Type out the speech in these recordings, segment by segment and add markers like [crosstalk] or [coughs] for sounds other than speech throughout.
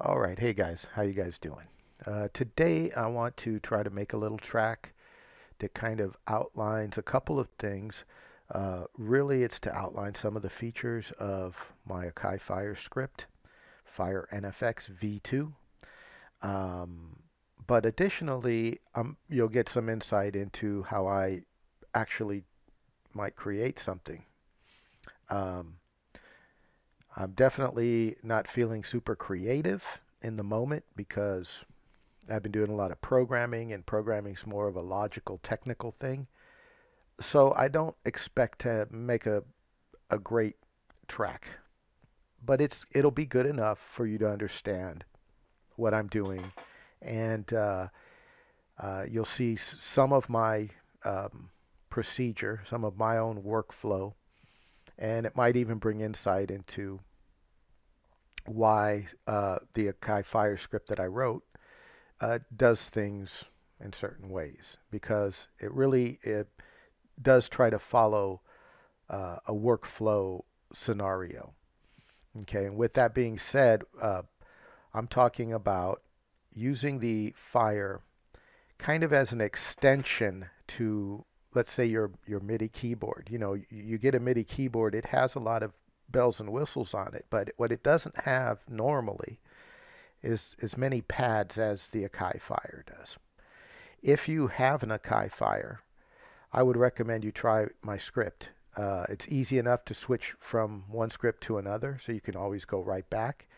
All right, hey guys, how you guys doing? Uh, today I want to try to make a little track that kind of outlines a couple of things. Uh, really, it's to outline some of the features of my Akai Fire script, Fire NFX v2. Um, but additionally, um, you'll get some insight into how I actually might create something. Um, I'm definitely not feeling super creative in the moment because I've been doing a lot of programming and programming's more of a logical technical thing. So I don't expect to make a a great track. But it's it'll be good enough for you to understand what I'm doing and uh, uh, you'll see some of my um, procedure, some of my own workflow, and it might even bring insight into why uh, the Akai Fire script that I wrote uh, does things in certain ways because it really it does try to follow uh, a workflow scenario. Okay, and with that being said, uh, I'm talking about using the Fire kind of as an extension to let's say your your MIDI keyboard. You know, you get a MIDI keyboard, it has a lot of bells and whistles on it, but what it doesn't have normally is as many pads as the Akai Fire does. If you have an Akai Fire, I would recommend you try my script. Uh, it's easy enough to switch from one script to another, so you can always go right back,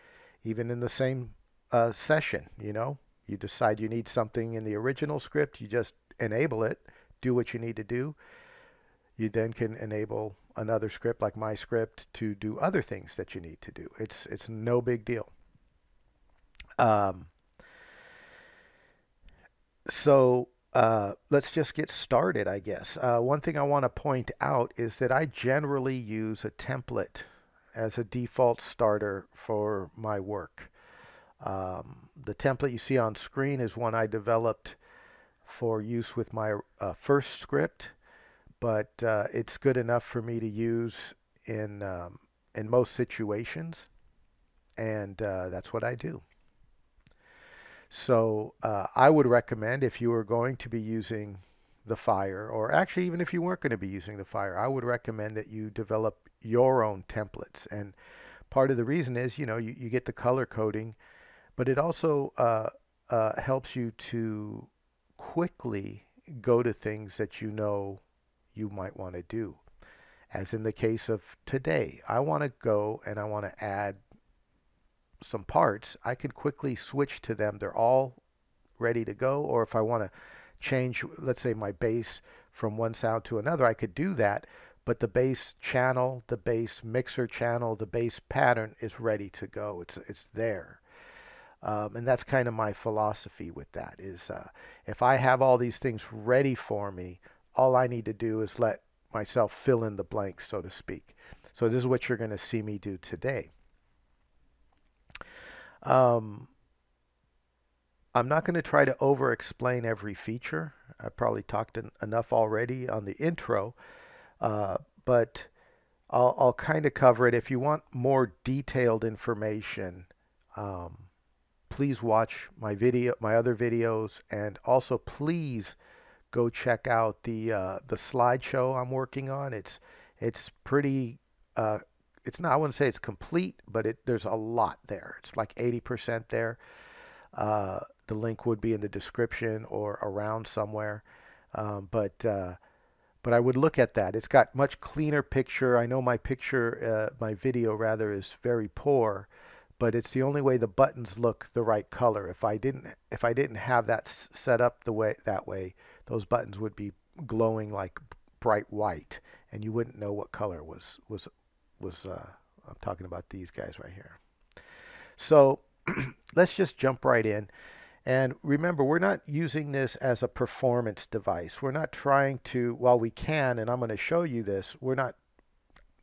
even in the same uh, session. You know, you decide you need something in the original script, you just enable it, do what you need to do. You then can enable another script like my script to do other things that you need to do. It's it's no big deal. Um, so uh, let's just get started, I guess. Uh, one thing I want to point out is that I generally use a template as a default starter for my work. Um, the template you see on screen is one I developed for use with my uh, first script but uh, it's good enough for me to use in um, in most situations, and uh, that's what I do. So uh, I would recommend if you are going to be using the Fire, or actually even if you weren't going to be using the Fire, I would recommend that you develop your own templates. And part of the reason is, you know, you, you get the color coding, but it also uh, uh, helps you to quickly go to things that you know you might want to do. As in the case of today, I want to go and I want to add some parts. I could quickly switch to them. They're all ready to go. Or if I want to change, let's say my bass from one sound to another, I could do that. But the bass channel, the bass mixer channel, the bass pattern is ready to go. It's, it's there. Um, and that's kind of my philosophy with that is uh, if I have all these things ready for me, all I need to do is let myself fill in the blanks, so to speak. So this is what you're going to see me do today. Um, I'm not going to try to over explain every feature. I probably talked en enough already on the intro, uh, but I'll, I'll kind of cover it. If you want more detailed information, um, please watch my video, my other videos, and also please go check out the uh, the slideshow I'm working on. It's it's pretty. Uh, it's not. I wouldn't say it's complete, but it there's a lot there. It's like 80% there. Uh, the link would be in the description or around somewhere. Um, but uh, but I would look at that. It's got much cleaner picture. I know my picture, uh, my video rather, is very poor but it's the only way the buttons look the right color. If I didn't if I didn't have that set up the way that way, those buttons would be glowing like bright white, and you wouldn't know what color was was was. Uh, I'm talking about these guys right here. So [clears throat] let's just jump right in. And remember, we're not using this as a performance device. We're not trying to, while we can, and I'm going to show you this, we're not,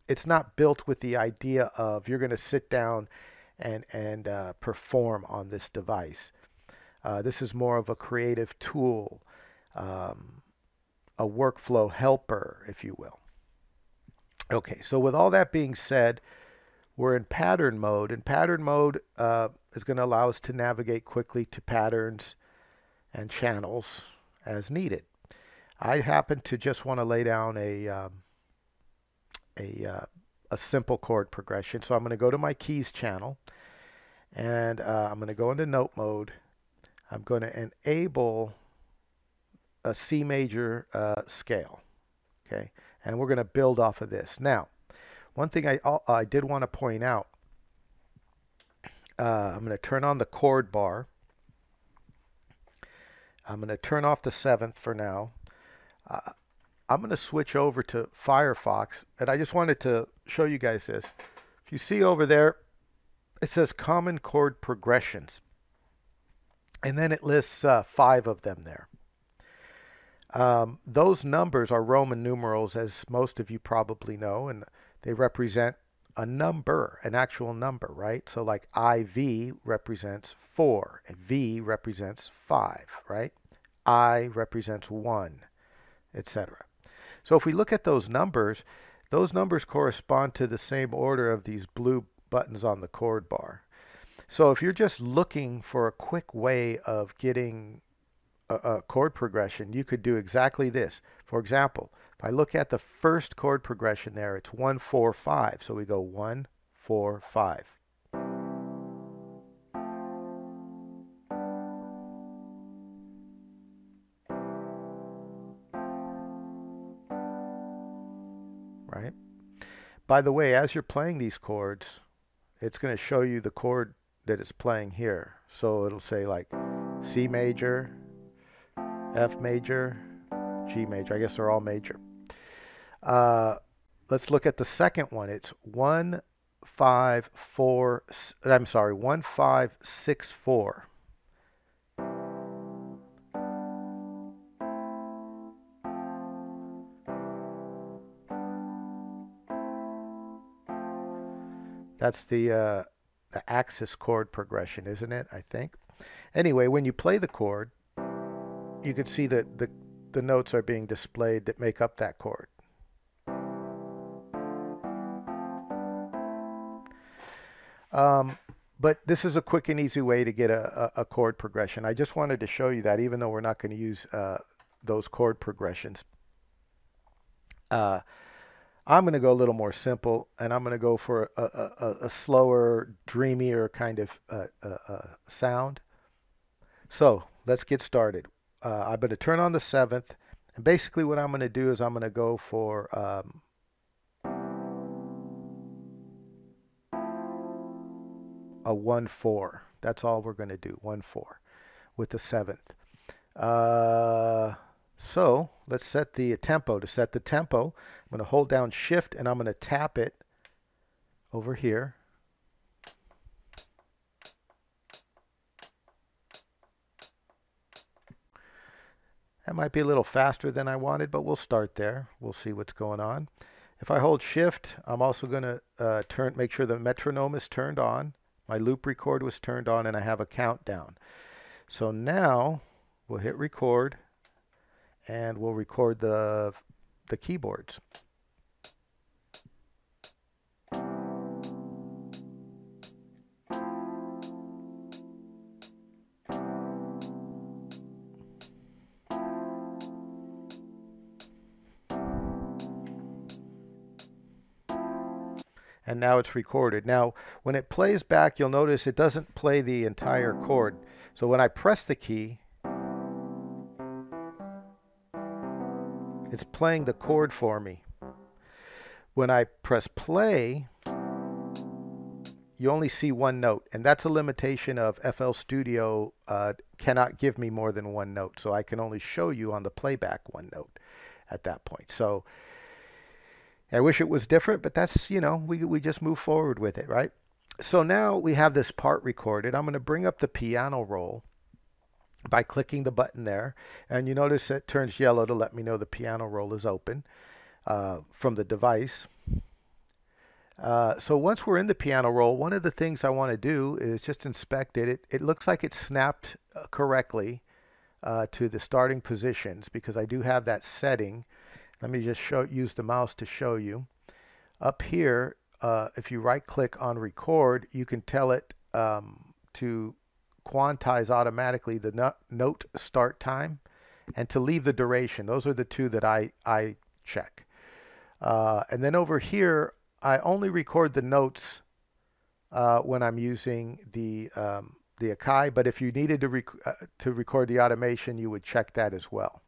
it's not built with the idea of you're going to sit down and, and uh, perform on this device. Uh, this is more of a creative tool, um, a workflow helper, if you will. Okay, so with all that being said, we're in pattern mode, and pattern mode uh, is going to allow us to navigate quickly to patterns and channels as needed. I happen to just want to lay down a um, a uh, a simple chord progression. So I'm going to go to my keys channel, and uh, I'm going to go into note mode. I'm going to enable a C major uh, scale, okay, and we're going to build off of this. Now, one thing I I did want to point out. Uh, I'm going to turn on the chord bar. I'm going to turn off the seventh for now. Uh, I'm going to switch over to Firefox, and I just wanted to show you guys this. If you see over there, it says common chord progressions. And then it lists uh, five of them there. Um, those numbers are Roman numerals, as most of you probably know, and they represent a number, an actual number, right? So like IV represents 4, and V represents 5, right? I represents 1, etc. So if we look at those numbers, those numbers correspond to the same order of these blue buttons on the chord bar. So if you're just looking for a quick way of getting a, a, chord progression, you could do exactly this. For example, if I look at the first chord progression there, it's 1, 4, 5. So we go 1, 4, 5. By the way, as you're playing these chords, it's going to show you the chord that it's playing here. So it'll say like C major, F major, G major. I guess they're all major. Uh, let's look at the second one. It's one, five, four. I'm sorry, one, five, six, four. That's the, uh, the axis chord progression, isn't it? I think. Anyway, when you play the chord, you can see that the, the notes are being displayed that make up that chord. Um, but this is a quick and easy way to get a, a, chord progression. I just wanted to show you that even though we're not going to use uh, those chord progressions. Uh, I'm going to go a little more simple, and I'm going to go for a, a, a slower, dreamier kind of uh, uh, uh, sound. So let's get started. Uh, I'm going to turn on the seventh, and basically what I'm going to do is I'm going to go for um, a 1-4. That's all we're going to do, 1-4 with the seventh. Uh, so let's set the tempo. To set the tempo, I'm going to hold down shift and I'm going to tap it over here. That might be a little faster than I wanted, but we'll start there. We'll see what's going on. If I hold shift, I'm also going to uh, turn, make sure the metronome is turned on. My loop record was turned on and I have a countdown. So now we'll hit record and we'll record the, the keyboards. and now it's recorded. Now, when it plays back, you'll notice it doesn't play the entire chord. So when I press the key, It's playing the chord for me. When I press play, you only see one note, and that's a limitation of FL Studio uh, cannot give me more than one note, so I can only show you on the playback one note at that point. So I wish it was different, but that's, you know, we, we just move forward with it, right? So now we have this part recorded. I'm going to bring up the piano roll by clicking the button there. And you notice it turns yellow to let me know the piano roll is open uh, from the device. Uh, so once we're in the piano roll, one of the things I want to do is just inspect it. It, it looks like it's snapped uh, correctly uh, to the starting positions because I do have that setting. Let me just show use the mouse to show you. Up here uh, if you right click on record, you can tell it um, to quantize automatically the no note start time and to leave the duration. Those are the two that I, I check. Uh, and then over here, I only record the notes uh, when I'm using the um, the Akai, but if you needed to, rec uh, to record the automation, you would check that as well.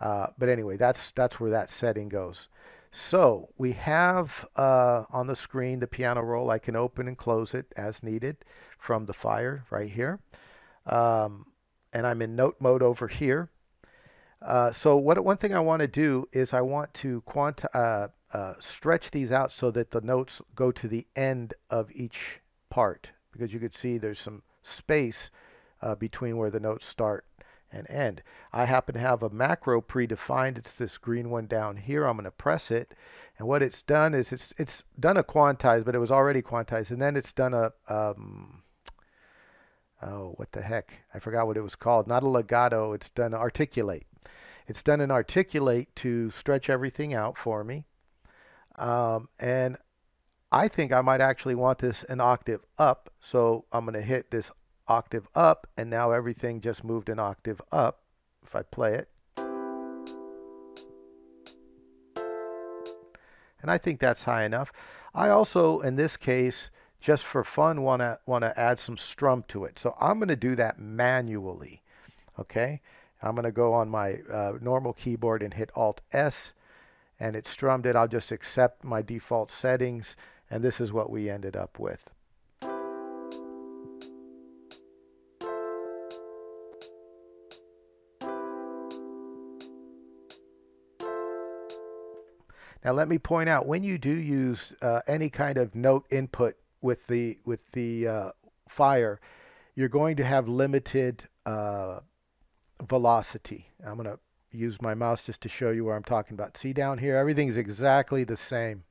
Uh, but anyway, that's, that's where that setting goes. So we have uh, on the screen the piano roll. I can open and close it as needed from the Fire right here. Um, and I'm in note mode over here. Uh, so what one thing I want to do is I want to quanti uh, uh, stretch these out so that the notes go to the end of each part because you could see there's some space uh, between where the notes start and end. I happen to have a macro predefined. It's this green one down here. I'm going to press it. And what it's done is it's it's done a quantize, but it was already quantized. And then it's done a, um, oh, what the heck? I forgot what it was called. Not a legato. It's done articulate. It's done an articulate to stretch everything out for me. Um, and I think I might actually want this an octave up. So I'm going to hit this octave up and now everything just moved an octave up. If I play it. And I think that's high enough. I also, in this case, just for fun, want to want to add some strum to it. So I'm going to do that manually. Okay. I'm going to go on my uh, normal keyboard and hit Alt S and it strummed it. I'll just accept my default settings and this is what we ended up with. Now let me point out when you do use uh, any kind of note input with the with the uh, fire, you're going to have limited uh, velocity. I'm going to use my mouse just to show you where I'm talking about. See down here, everything's exactly the same.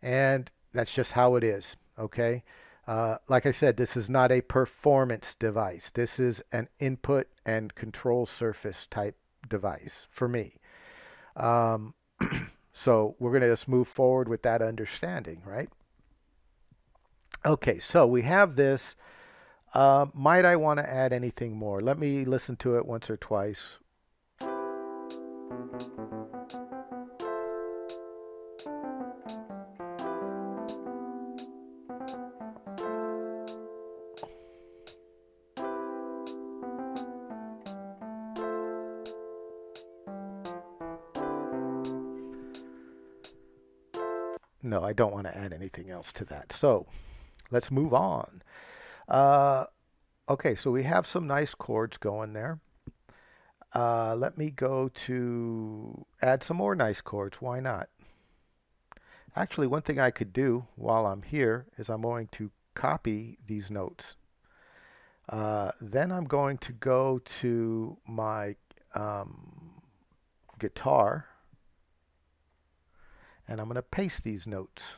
And that's just how it is, okay? Uh, like I said, this is not a performance device. This is an input and control surface type device for me. Um, [clears throat] so we're going to just move forward with that understanding, right? Okay, so we have this. Uh, might I want to add anything more? Let me listen to it once or twice. I don't want to add anything else to that. So let's move on. Uh, okay, so we have some nice chords going there. Uh, let me go to add some more nice chords. Why not? Actually, one thing I could do while I'm here is I'm going to copy these notes. Uh, then I'm going to go to my um, guitar and I'm going to paste these notes.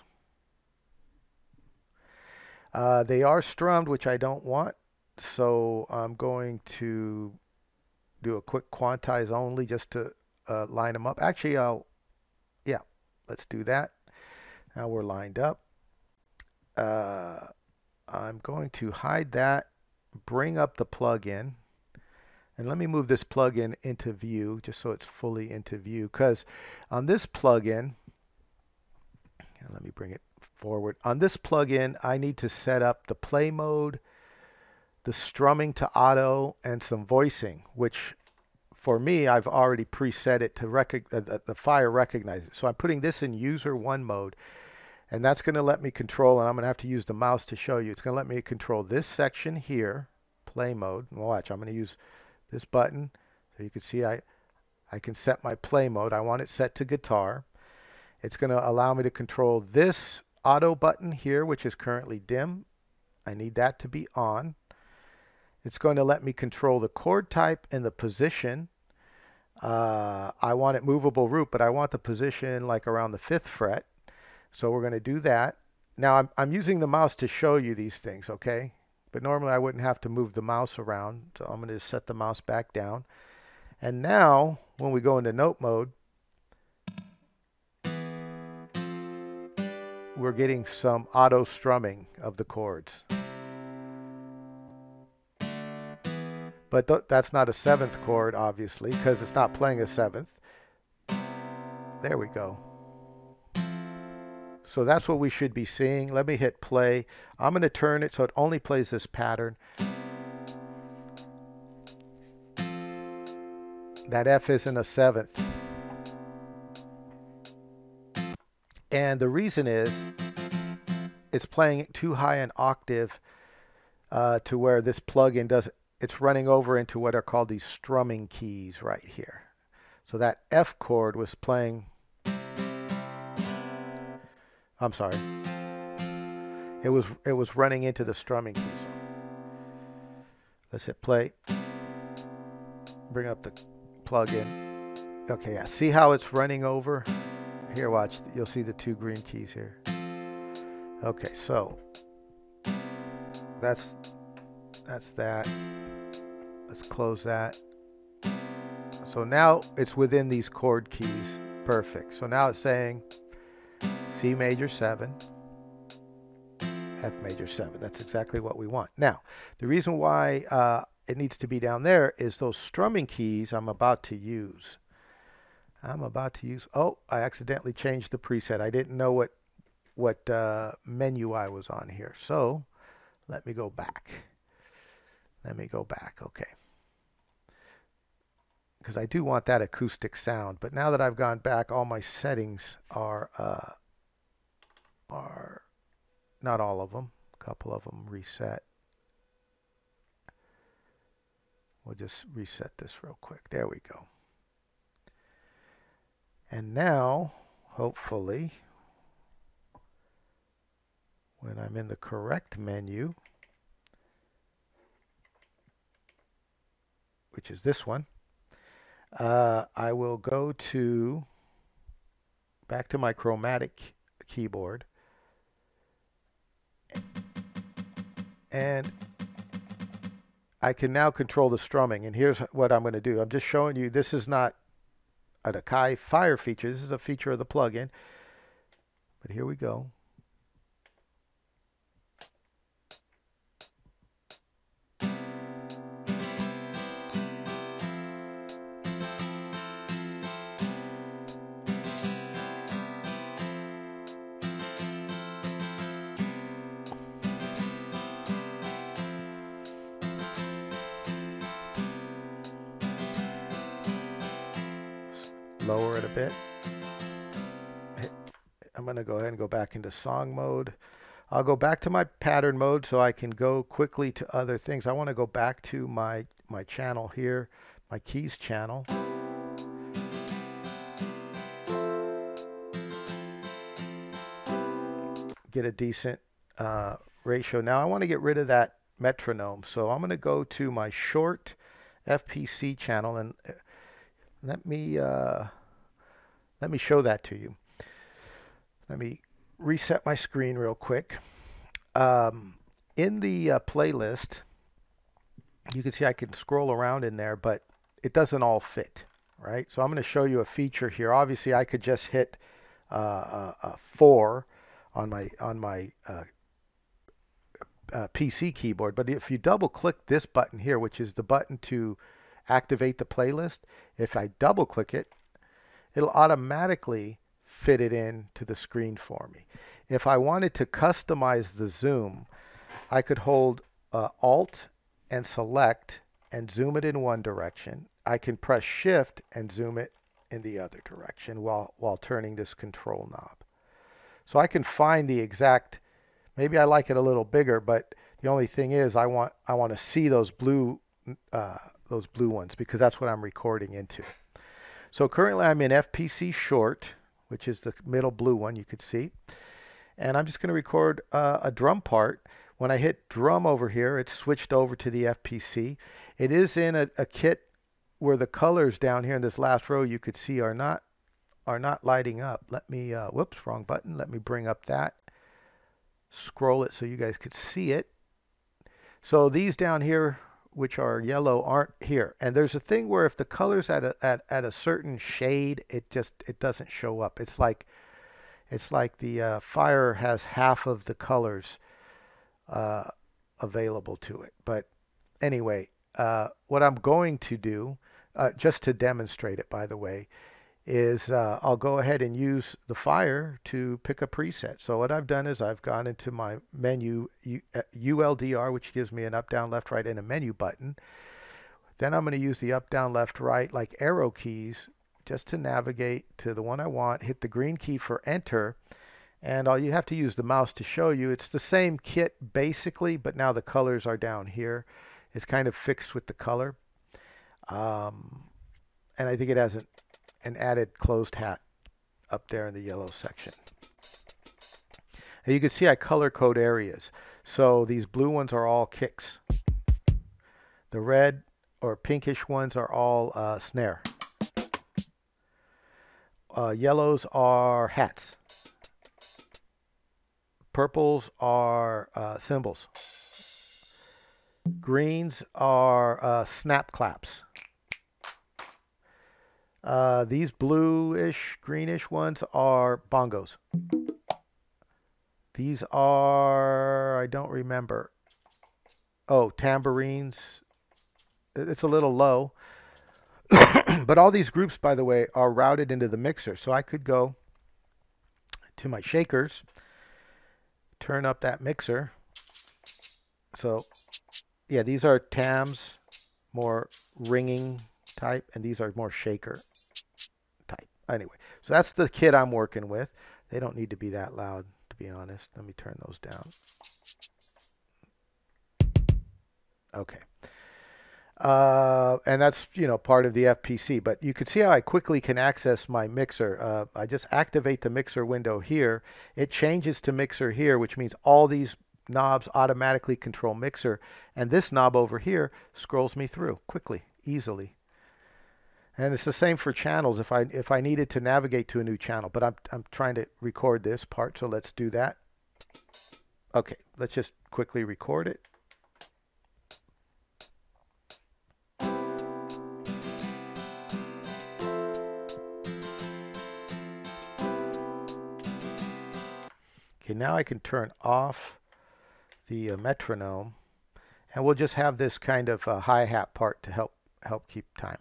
Uh, they are strummed, which I don't want, so I'm going to do a quick quantize only just to uh, line them up. Actually, I'll, yeah, let's do that. Now we're lined up. Uh, I'm going to hide that, bring up the plugin, and let me move this plugin into view just so it's fully into view because on this plugin, and let me bring it forward. On this plugin, I need to set up the play mode, the strumming to auto, and some voicing, which for me, I've already preset it to uh, the fire recognize it. So I'm putting this in user one mode, and that's going to let me control, and I'm going to have to use the mouse to show you. It's going to let me control this section here, play mode. Watch, I'm going to use this button. So you can see I, I can set my play mode. I want it set to guitar. It's going to allow me to control this auto button here, which is currently dim. I need that to be on. It's going to let me control the chord type and the position. Uh, I want it movable root, but I want the position like around the fifth fret. So we're going to do that. Now I'm, I'm using the mouse to show you these things, okay? But normally I wouldn't have to move the mouse around. So I'm going to set the mouse back down. And now when we go into note mode, we're getting some auto strumming of the chords. But th that's not a seventh chord, obviously, because it's not playing a seventh. There we go. So that's what we should be seeing. Let me hit play. I'm going to turn it so it only plays this pattern. That F isn't a seventh. And the reason is it's playing too high an octave uh, to where this plugin does it's running over into what are called these strumming keys right here. So that F chord was playing I'm sorry. It was it was running into the strumming keys. Let's hit play. Bring up the plug-in. Okay, yeah. See how it's running over? Here, watch. You'll see the two green keys here. Okay, so that's that's that. Let's close that. So now it's within these chord keys. Perfect. So now it's saying C major 7, F major 7. That's exactly what we want. Now, the reason why uh, it needs to be down there is those strumming keys I'm about to use. I'm about to use, oh, I accidentally changed the preset. I didn't know what, what uh, menu I was on here. So let me go back. Let me go back. Okay. Because I do want that acoustic sound. But now that I've gone back, all my settings are uh, are not all of them, a couple of them reset. We'll just reset this real quick. There we go. And now, hopefully, when I'm in the correct menu, which is this one, uh, I will go to back to my chromatic keyboard and I can now control the strumming. And here's what I'm going to do. I'm just showing you this is not an Akai Fire feature. This is a feature of the plugin. But here we go. Into song mode. I'll go back to my pattern mode so I can go quickly to other things. I want to go back to my, my channel here, my keys channel. Get a decent uh, ratio. Now I want to get rid of that metronome. So I'm going to go to my short FPC channel and uh, let me uh, let me show that to you. Let me reset my screen real quick. Um, in the uh, playlist, you can see I can scroll around in there, but it doesn't all fit, right? So I'm going to show you a feature here. Obviously, I could just hit uh, uh, four on my on my uh, uh, PC keyboard, but if you double click this button here, which is the button to activate the playlist, if I double click it, it'll automatically fit it in to the screen for me. If I wanted to customize the zoom, I could hold uh, Alt and select and zoom it in one direction. I can press Shift and zoom it in the other direction while, while turning this control knob. So I can find the exact, maybe I like it a little bigger, but the only thing is I want, I want to see those blue uh, those blue ones because that's what I'm recording into. So currently I'm in FPC short, which is the middle blue one you could see. And I'm just going to record uh, a drum part. When I hit drum over here, it's switched over to the FPC. It is in a, a kit where the colors down here in this last row you could see are not are not lighting up. Let me, uh, whoops, wrong button. Let me bring up that. Scroll it so you guys could see it. So these down here which are yellow aren't here. And there's a thing where if the color's at a, at, at a certain shade, it just, it doesn't show up. It's like, it's like the uh, fire has half of the colors uh, available to it. But anyway, uh, what I'm going to do, uh, just to demonstrate it, by the way, is uh, I'll go ahead and use the fire to pick a preset. So what I've done is I've gone into my menu ULDR, uh, which gives me an up, down, left, right, and a menu button. Then I'm going to use the up, down, left, right, like arrow keys, just to navigate to the one I want. Hit the green key for enter. And all you have to use the mouse to show you. It's the same kit basically, but now the colors are down here. It's kind of fixed with the color. Um, and I think it has an an added closed hat up there in the yellow section. And you can see I color code areas. So these blue ones are all kicks. The red or pinkish ones are all uh, snare. Uh, yellows are hats. Purples are uh, cymbals. Greens are uh, snap claps. Uh, these bluish, greenish ones are bongos. These are, I don't remember. Oh, tambourines. It's a little low. [coughs] but all these groups, by the way, are routed into the mixer. So I could go to my shakers, turn up that mixer. So, yeah, these are tams, more ringing type, and these are more shaker type. Anyway, so that's the kit I'm working with. They don't need to be that loud, to be honest. Let me turn those down. Okay. Uh, and that's, you know, part of the FPC. But you can see how I quickly can access my mixer. Uh, I just activate the mixer window here. It changes to mixer here, which means all these knobs automatically control mixer. And this knob over here scrolls me through quickly, easily. And it's the same for channels if I if I needed to navigate to a new channel. But I'm I'm trying to record this part, so let's do that. Okay, let's just quickly record it. Okay, now I can turn off the uh, metronome and we'll just have this kind of uh, hi-hat part to help help keep time.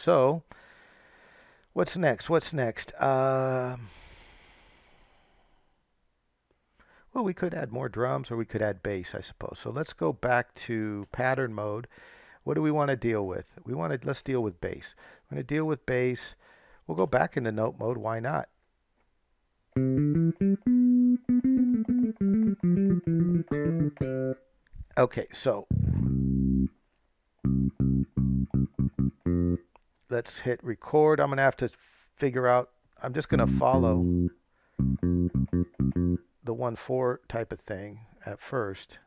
So what's next? What's next? Uh, well, we could add more drums or we could add bass, I suppose. So let's go back to pattern mode. What do we want to deal with? We want to let's deal with bass. We're going to deal with bass. We'll go back into note mode. Why not? Okay, so let's hit record. I'm going to have to figure out, I'm just going to follow the 1-4 type of thing at first.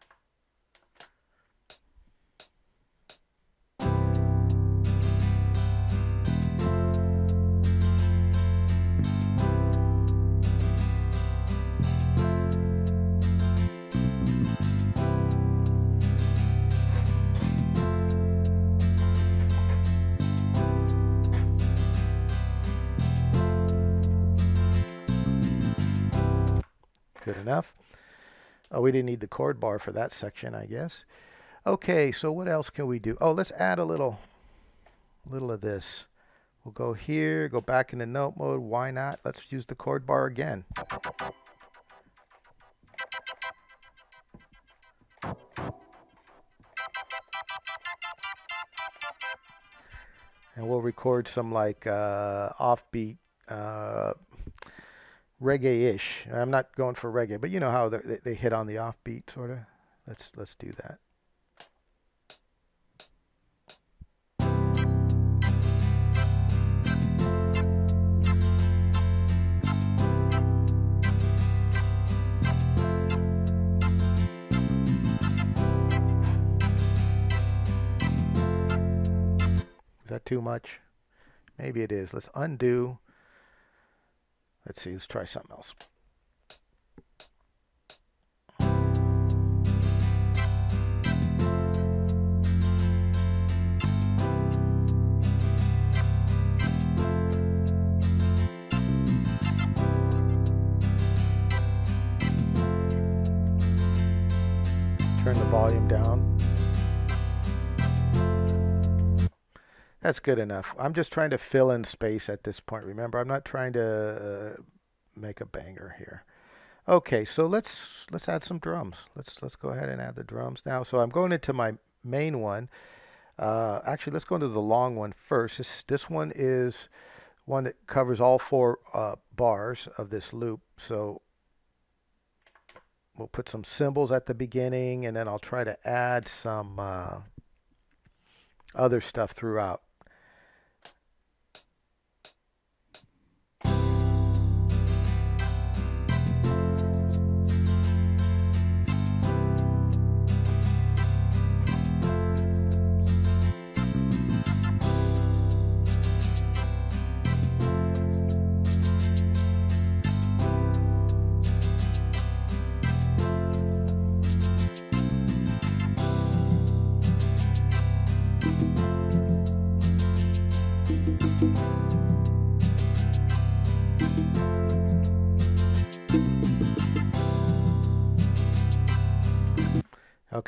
Good enough. Oh, we didn't need the chord bar for that section, I guess. Okay, so what else can we do? Oh, let's add a little, little of this. We'll go here, go back into note mode. Why not? Let's use the chord bar again. And we'll record some like uh, offbeat uh, reggae-ish. I'm not going for reggae, but you know how they, they hit on the offbeat sort of. Let's let's do that. Is that too much? Maybe it is. Let's undo. Let's see, let's try something else. Turn the volume down. That's good enough. I'm just trying to fill in space at this point. Remember, I'm not trying to uh, make a banger here. Okay, so let's let's add some drums. Let's let's go ahead and add the drums now. So I'm going into my main one. Uh, actually, let's go into the long one first. This this one is one that covers all four uh, bars of this loop. So we'll put some cymbals at the beginning, and then I'll try to add some uh, other stuff throughout.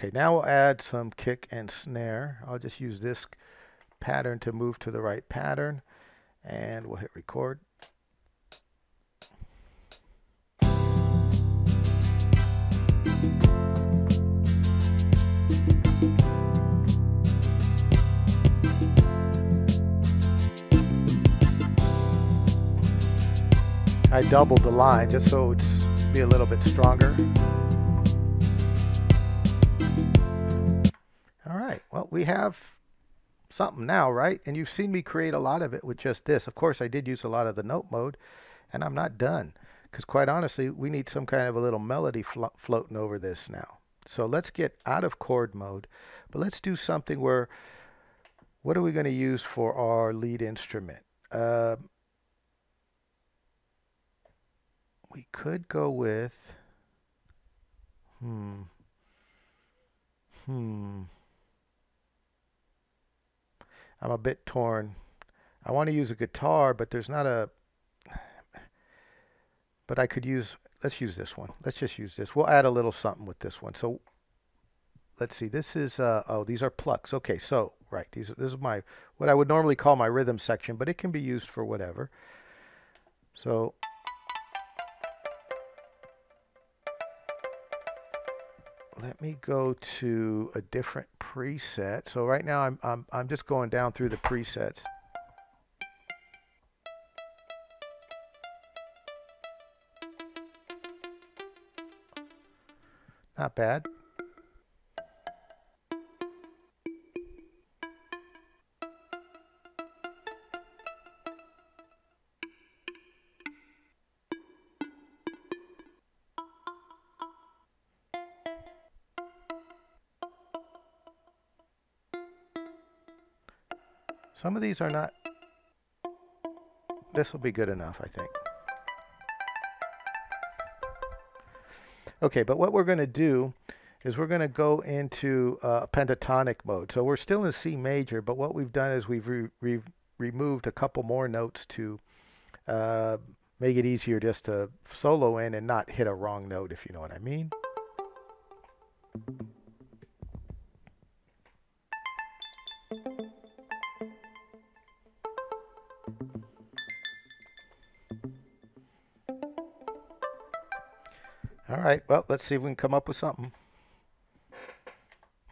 Okay, now we'll add some kick and snare. I'll just use this pattern to move to the right pattern and we'll hit record. I doubled the line just so it's be a little bit stronger. All right, well, we have something now, right? And you've seen me create a lot of it with just this. Of course, I did use a lot of the note mode, and I'm not done. Because quite honestly, we need some kind of a little melody flo floating over this now. So let's get out of chord mode, but let's do something where, what are we going to use for our lead instrument? Uh, we could go with, hmm, hmm. I'm a bit torn. I want to use a guitar, but there's not a, but I could use, let's use this one. Let's just use this. We'll add a little something with this one. So let's see, this is, uh, oh, these are plucks. Okay, so, right, these, this is my, what I would normally call my rhythm section, but it can be used for whatever. So let me go to a different preset. So right now I'm, I'm, I'm just going down through the presets. Not bad. Some of these are not, this will be good enough, I think. Okay, but what we're going to do is we're going to go into uh, pentatonic mode. So we're still in C major, but what we've done is we've re re removed a couple more notes to uh, make it easier just to solo in and not hit a wrong note, if you know what I mean. All right, well, let's see if we can come up with something.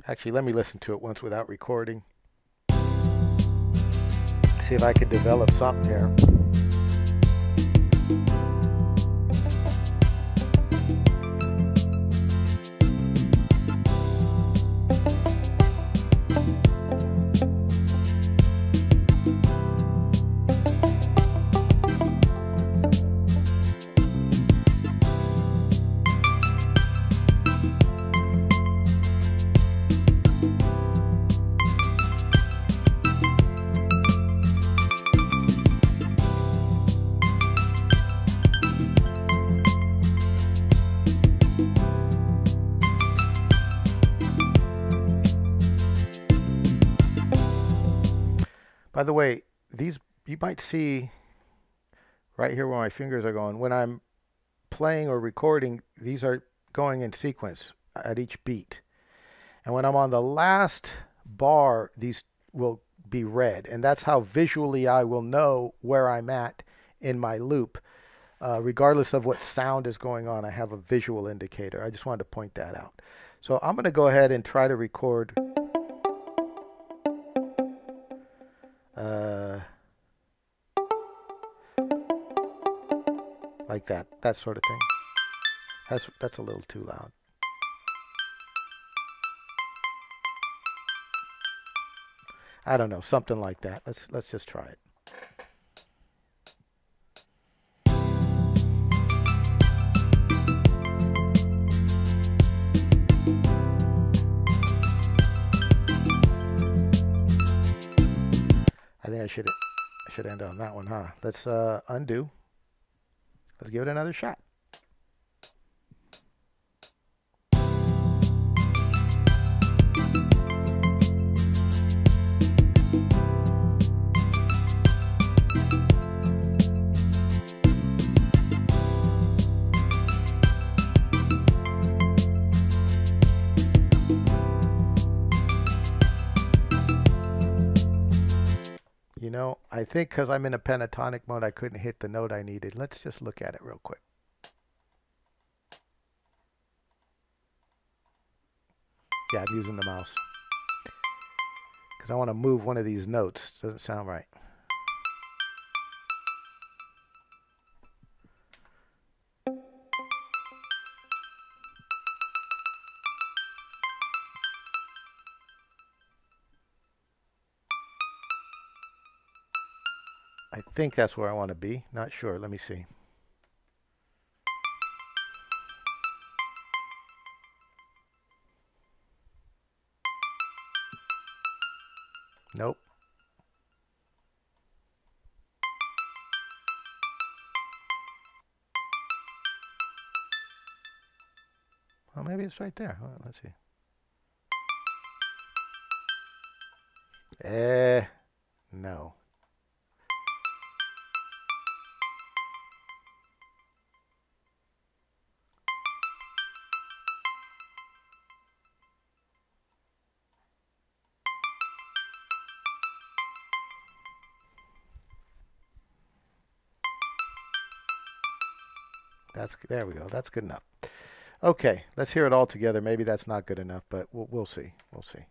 Actually, let me listen to it once without recording. See if I can develop something here. Might see right here where my fingers are going. When I'm playing or recording, these are going in sequence at each beat. And when I'm on the last bar, these will be red. And that's how visually I will know where I'm at in my loop. Uh, regardless of what sound is going on, I have a visual indicator. I just wanted to point that out. So I'm going to go ahead and try to record. Like that, that sort of thing. That's, that's a little too loud. I don't know, something like that. Let's let's just try it. I think I should I should end on that one, huh? Let's uh, undo. Let's give it another shot. Think because I'm in a pentatonic mode, I couldn't hit the note I needed. Let's just look at it real quick. Yeah, I'm using the mouse. Because I want to move one of these notes. Doesn't sound right. I think that's where I want to be. Not sure. Let me see. Nope. Well, maybe it's right there. let's see. Eh, That's there we go. That's good enough. Okay, let's hear it all together. Maybe that's not good enough, but we'll, we'll see. We'll see.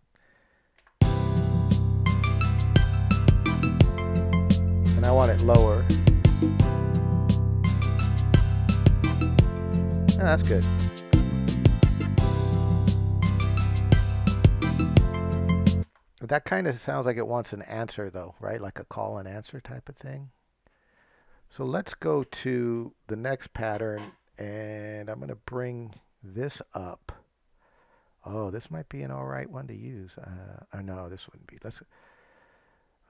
And I want it lower. Oh, that's good. That kind of sounds like it wants an answer, though, right? Like a call and answer type of thing. So let's go to the next pattern and I'm going to bring this up. Oh, this might be an all right one to use. Uh, oh, no, this wouldn't be. Let's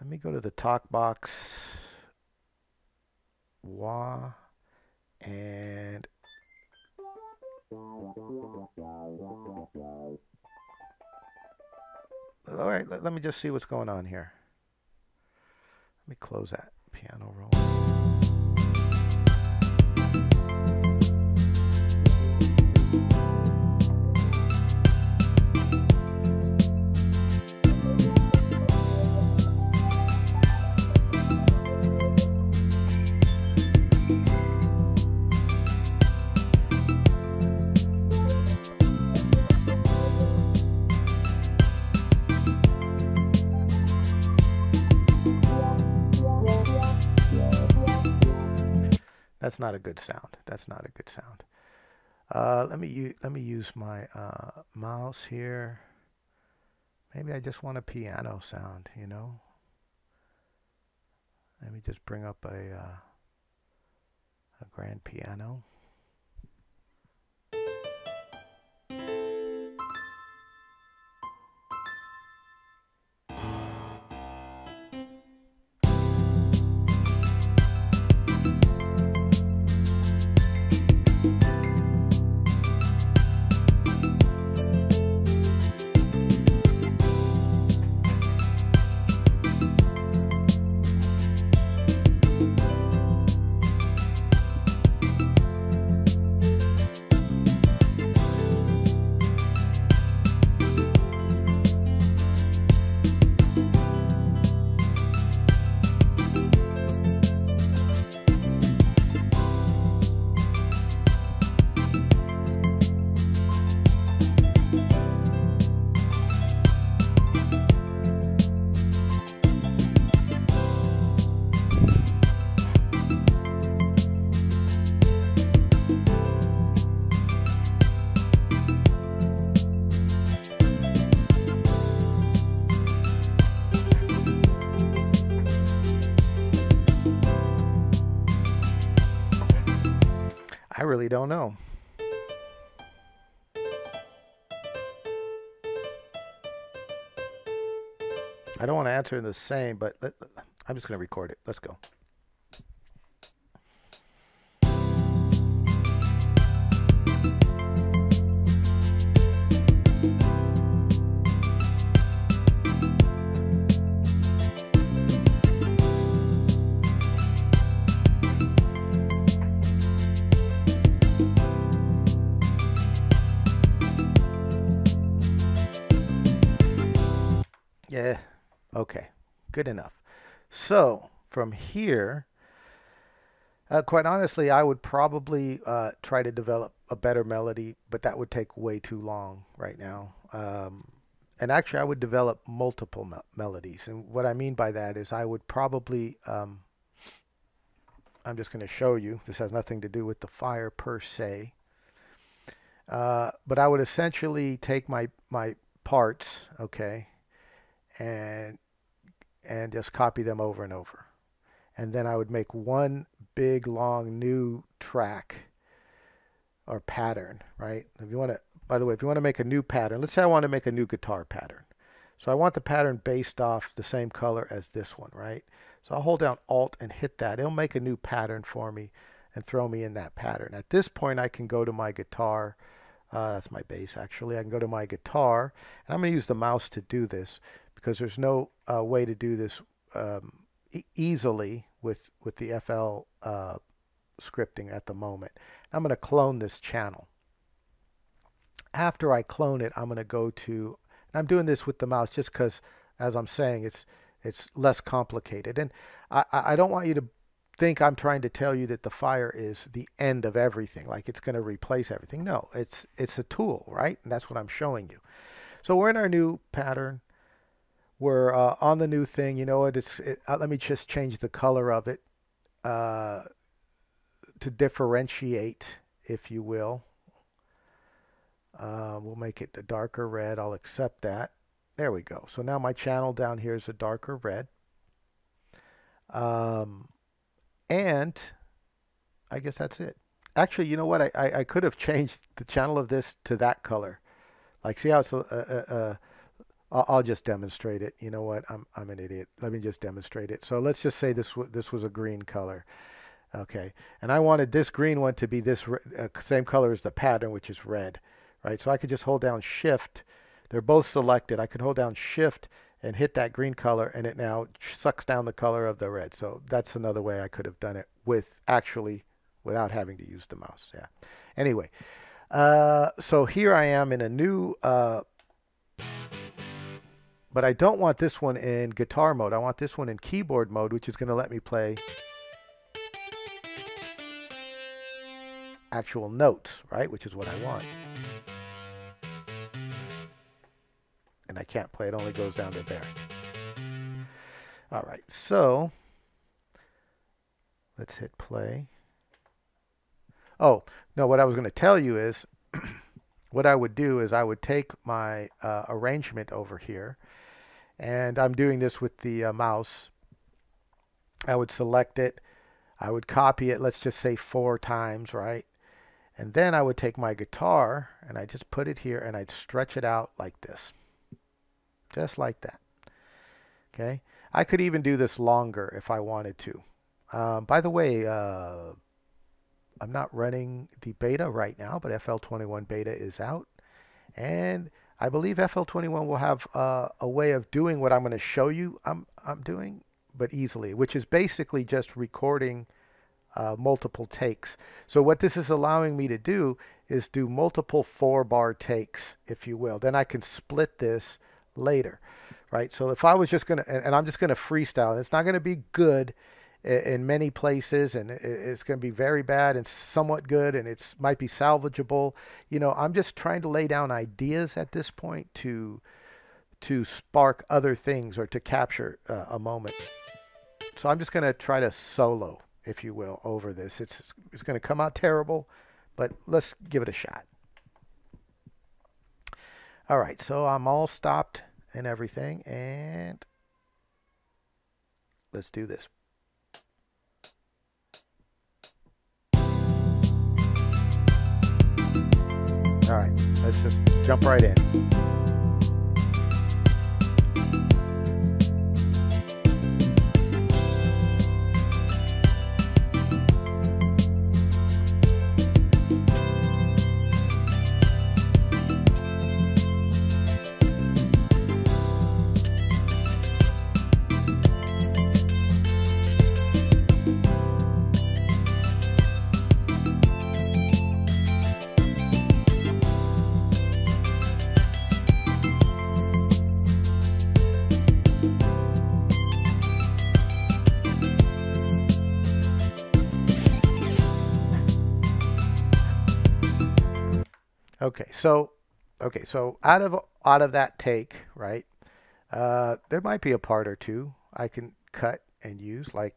let me go to the talk box. Wah and all right. Let, let me just see what's going on here. Let me close that piano roll. That's not a good sound. That's not a good sound. Uh, let me let me use my uh, mouse here. Maybe I just want a piano sound, you know. Let me just bring up a uh, a grand piano. I don't want to answer the same, but let, I'm just going to record it. Let's go. Okay, good enough. So from here, uh, quite honestly, I would probably uh, try to develop a better melody, but that would take way too long right now. Um, and actually, I would develop multiple me melodies. And what I mean by that is I would probably, um, I'm just going to show you. This has nothing to do with the fire per se. Uh, but I would essentially take my, my parts, okay, and and just copy them over and over. And then I would make one big long new track or pattern, right? If you want to, by the way, if you want to make a new pattern, let's say I want to make a new guitar pattern. So I want the pattern based off the same color as this one, right? So I'll hold down Alt and hit that. It'll make a new pattern for me and throw me in that pattern. At this point, I can go to my guitar. Uh, that's my bass, actually. I can go to my guitar, and I'm going to use the mouse to do this because there's no uh, way to do this um, e easily with, with the FL uh, scripting at the moment. I'm going to clone this channel. After I clone it, I'm going to go to, I'm doing this with the mouse just because, as I'm saying, it's it's less complicated. And I, I don't want you to think I'm trying to tell you that the fire is the end of everything, like it's going to replace everything. No, it's it's a tool, right? And that's what I'm showing you. So we're in our new pattern. We're uh, on the new thing. You know what? It's it, uh, let me just change the color of it uh, to differentiate, if you will. Uh, we'll make it a darker red. I'll accept that. There we go. So now my channel down here is a darker red. Um, and I guess that's it. Actually, you know what? I, I, I, could have changed the channel of this to that color. Like, see how it's a, a, a I'll, I'll, just demonstrate it. You know what? I'm, I'm an idiot. Let me just demonstrate it. So let's just say this, this was a green color. Okay. And I wanted this green one to be this uh, same color as the pattern, which is red. Right. So I could just hold down shift. They're both selected. I can hold down shift and hit that green color and it now sucks down the color of the red. So that's another way I could have done it with actually without having to use the mouse. Yeah. Anyway, uh, so here I am in a new uh, but I don't want this one in guitar mode. I want this one in keyboard mode, which is going to let me play actual notes, right? Which is what I want. And I can't play. It only goes down to there. All right. So let's hit play. Oh, no, what I was going to tell you is [clears throat] what I would do is I would take my uh, arrangement over here and I'm doing this with the uh, mouse. I would select it. I would copy it, let's just say four times, right? And then I would take my guitar and I just put it here and I'd stretch it out like this. Just like that. Okay. I could even do this longer if I wanted to. Um, by the way, uh, I'm not running the beta right now, but FL21 beta is out. And I believe FL21 will have uh, a way of doing what I'm going to show you I'm, I'm doing, but easily, which is basically just recording uh, multiple takes. So what this is allowing me to do is do multiple four bar takes, if you will. Then I can split this later, right? So if I was just going to, and I'm just going to freestyle, and it's not going to be good, in many places and it's going to be very bad and somewhat good and it's might be salvageable. You know i'm just trying to lay down ideas at this point to to spark other things or to capture uh, a moment. So i'm just going to try to solo if you will over this. It's it's going to come out terrible but let's give it a shot. All right so i'm all stopped and everything and let's do this All right, let's just jump right in. So okay, so out of out of that take, right? Uh, there might be a part or two I can cut and use. Like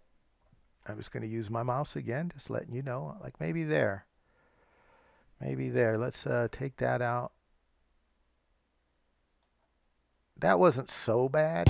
I'm just going to use my mouse again, just letting you know. Like maybe there, maybe there. Let's uh, take that out. That wasn't so bad.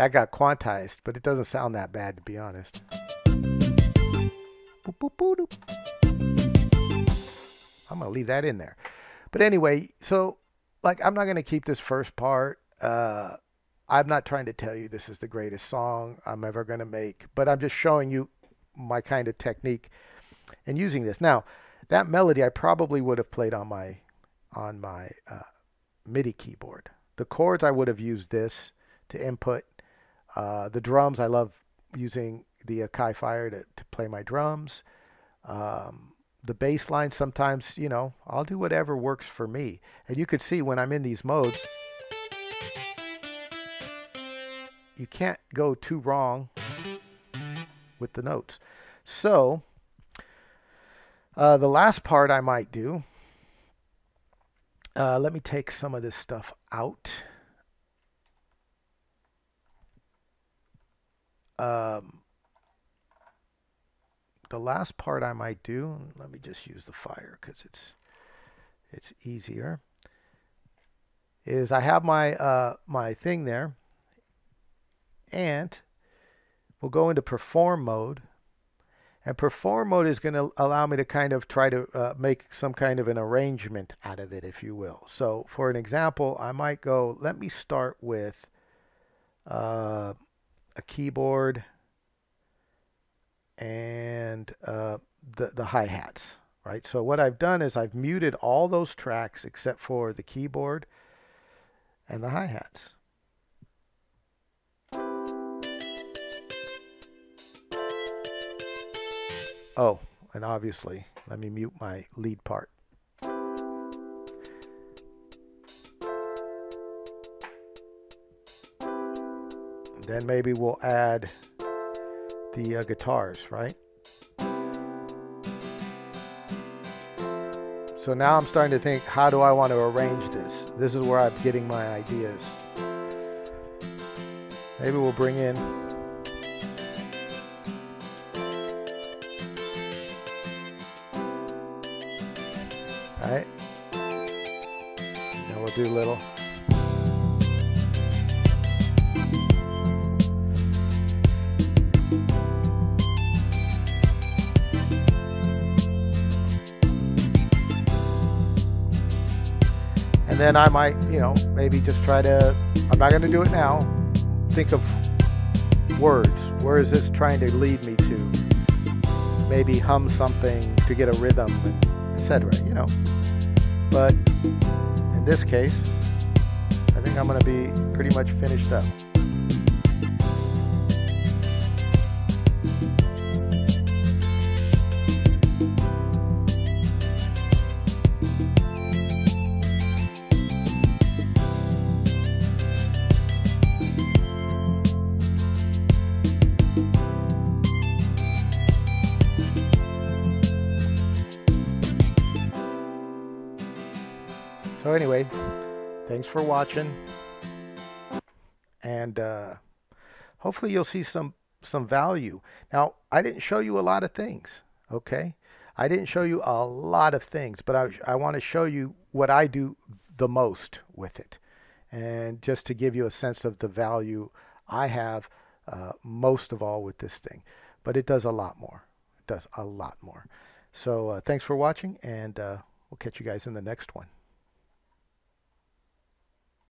That got quantized, but it doesn't sound that bad to be honest. I'm gonna leave that in there. But anyway, so like I'm not gonna keep this first part. Uh, I'm not trying to tell you this is the greatest song I'm ever gonna make, but I'm just showing you my kind of technique and using this. Now, that melody I probably would have played on my on my uh, MIDI keyboard. The chords, I would have used this to input. Uh, the drums, I love using the Akai Fire to, to play my drums. Um, the bass line, sometimes, you know, I'll do whatever works for me. And you could see when I'm in these modes, you can't go too wrong with the notes. So, uh, the last part I might do uh, let me take some of this stuff out. Um, the last part I might do, let me just use the fire because it's it's easier. Is I have my uh, my thing there, and we'll go into perform mode and perform mode is going to allow me to kind of try to uh, make some kind of an arrangement out of it, if you will. So for an example, I might go, let me start with uh, a keyboard and uh, the, the hi-hats, right? So what I've done is I've muted all those tracks except for the keyboard and the hi-hats. Oh, and obviously, let me mute my lead part. Then maybe we'll add the uh, guitars, right? So now I'm starting to think, how do I want to arrange this? This is where I'm getting my ideas. Maybe we'll bring in Alright. Now we'll do little. Then I might, you know, maybe just try to, I'm not going to do it now, think of words. Where is this trying to lead me to? Maybe hum something to get a rhythm, etc. You know. But in this case, I think I'm going to be pretty much finished up. For watching. And uh, hopefully you'll see some some value. Now, I didn't show you a lot of things, okay? I didn't show you a lot of things, but I, I want to show you what I do the most with it. And just to give you a sense of the value I have uh, most of all with this thing. But it does a lot more. It does a lot more. So uh, thanks for watching, and uh, we'll catch you guys in the next one.